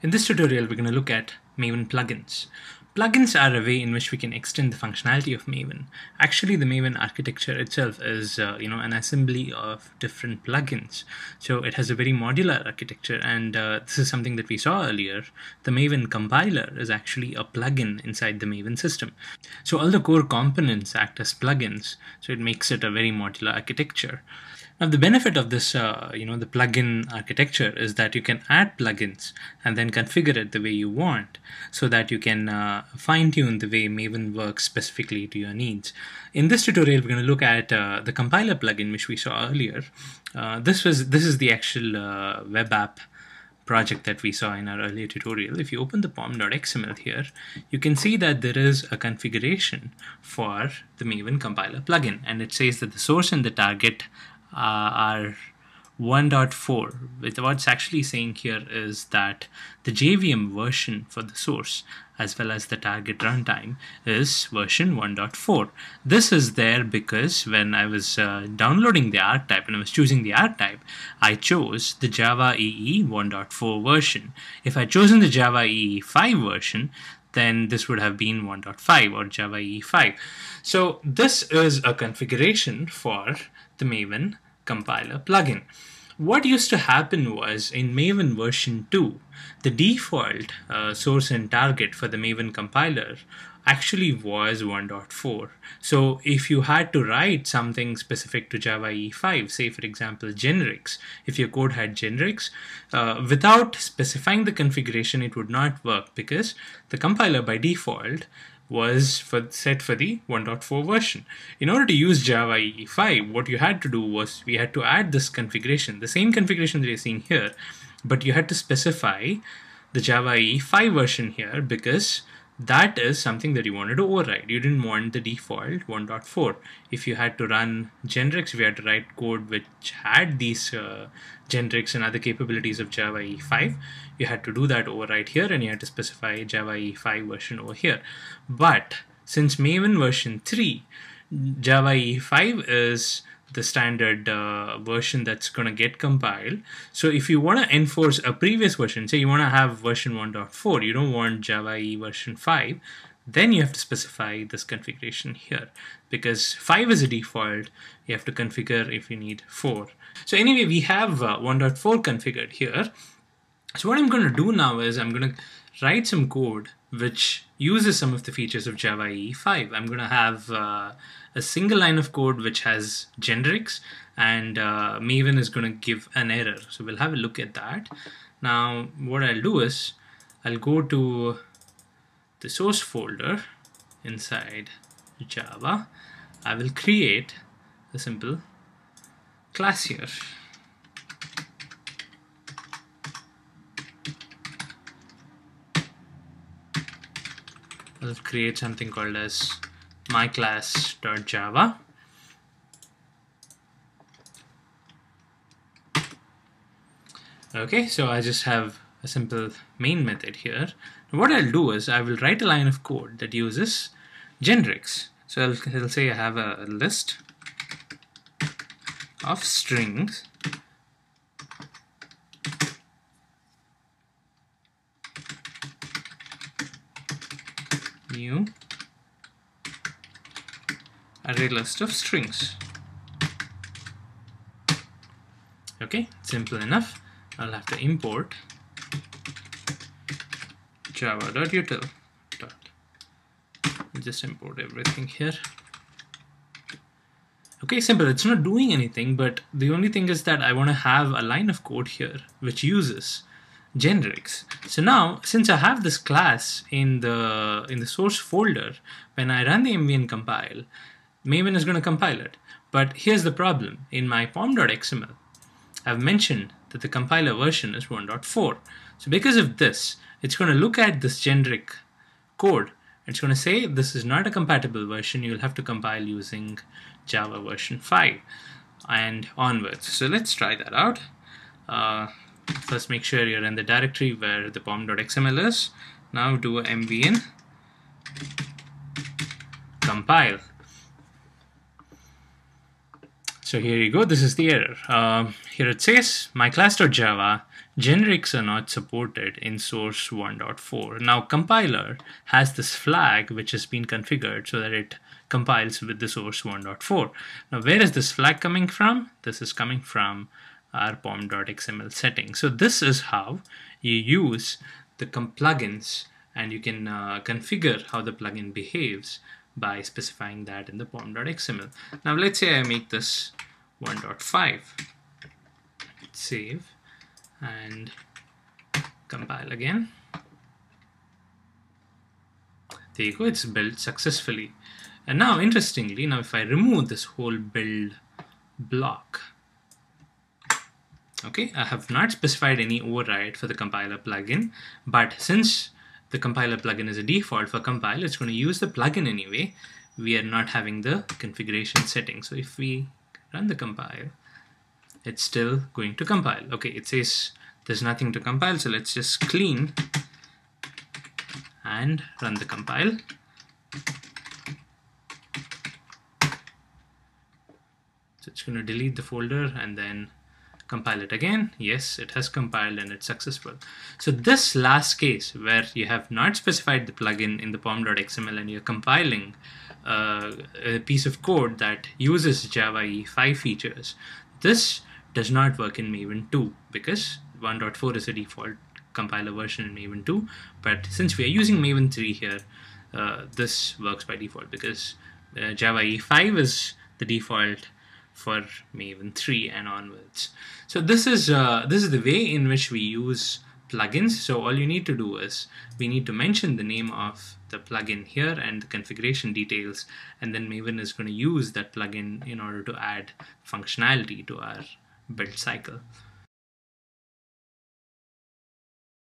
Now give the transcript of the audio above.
In this tutorial, we're going to look at Maven plugins. Plugins are a way in which we can extend the functionality of Maven. Actually, the Maven architecture itself is, uh, you know, an assembly of different plugins. So it has a very modular architecture, and uh, this is something that we saw earlier. The Maven compiler is actually a plugin inside the Maven system. So all the core components act as plugins, so it makes it a very modular architecture. Now the benefit of this, uh, you know, the plugin architecture is that you can add plugins and then configure it the way you want so that you can uh, fine tune the way Maven works specifically to your needs. In this tutorial, we're going to look at uh, the compiler plugin, which we saw earlier. Uh, this was this is the actual uh, web app project that we saw in our earlier tutorial. If you open the pom.xml here, you can see that there is a configuration for the Maven compiler plugin, and it says that the source and the target are 1.4. What's actually saying here is that the JVM version for the source as well as the target runtime is version 1.4. This is there because when I was uh, downloading the archetype and I was choosing the archetype, I chose the Java EE 1.4 version. If I chosen the Java EE 5 version, then this would have been 1.5 or Java E5. So this is a configuration for the Maven compiler plugin. What used to happen was in Maven version 2, the default uh, source and target for the Maven compiler actually was 1.4. So if you had to write something specific to Java E5, say for example generics, if your code had generics, uh, without specifying the configuration, it would not work because the compiler by default was for, set for the 1.4 version. In order to use Java EE5, what you had to do was we had to add this configuration, the same configuration that you're seeing here, but you had to specify the Java EE5 version here because that is something that you wanted to override. You didn't want the default 1.4. If you had to run generics, you had to write code which had these uh, generics and other capabilities of Java E5, you had to do that override here and you had to specify Java E5 version over here. But since Maven version 3, Java E5 is the standard uh, version that's going to get compiled. So if you want to enforce a previous version, say you want to have version 1.4, you don't want Java E version 5, then you have to specify this configuration here because 5 is a default, you have to configure if you need 4. So anyway, we have uh, 1.4 configured here. So what I'm going to do now is I'm going to write some code which uses some of the features of Java EE5. I'm going to have uh, a single line of code which has generics and uh, Maven is going to give an error. So we'll have a look at that. Now what I'll do is I'll go to the source folder inside Java. I will create a simple class here. I'll create something called as myclass.java. Okay, so I just have a simple main method here. what I'll do is I will write a line of code that uses generics. So I'll, I'll say I have a list of strings new array list of strings. Okay, simple enough. I'll have to import java.util. Just import everything here. Okay, simple. It's not doing anything, but the only thing is that I want to have a line of code here which uses generics. So now, since I have this class in the in the source folder, when I run the mvn compile, Maven is going to compile it. But here's the problem. In my pom.xml, I've mentioned that the compiler version is 1.4. So because of this, it's going to look at this generic code. It's going to say this is not a compatible version. You'll have to compile using Java version 5 and onwards. So let's try that out. Uh, first make sure you're in the directory where the pom.xml is. Now do a mvn compile. So here you go, this is the error. Uh, here it says, my class.java generics are not supported in source 1.4. Now compiler has this flag which has been configured so that it compiles with the source 1.4. Now where is this flag coming from? This is coming from our pom.xml setting. So this is how you use the plugins and you can uh, configure how the plugin behaves by specifying that in the pom.xml. Now let's say I make this 1.5, save and compile again. There you go, it's built successfully. And now interestingly, now if I remove this whole build block, okay, I have not specified any override for the compiler plugin, but since the compiler plugin is a default for compile, it's going to use the plugin anyway. We are not having the configuration setting. So if we run the compile, it's still going to compile. Okay, it says there's nothing to compile, so let's just clean and run the compile. So it's going to delete the folder and then compile it again. Yes, it has compiled and it's successful. So this last case where you have not specified the plugin in the pom.xml and you're compiling uh, a piece of code that uses Java E5 features, this does not work in Maven 2 because 1.4 is a default compiler version in Maven 2. But since we are using Maven 3 here, uh, this works by default because uh, Java E5 is the default for Maven 3 and onwards. So this is uh, this is the way in which we use plugins. So all you need to do is we need to mention the name of the plugin here and the configuration details, and then Maven is going to use that plugin in order to add functionality to our build cycle.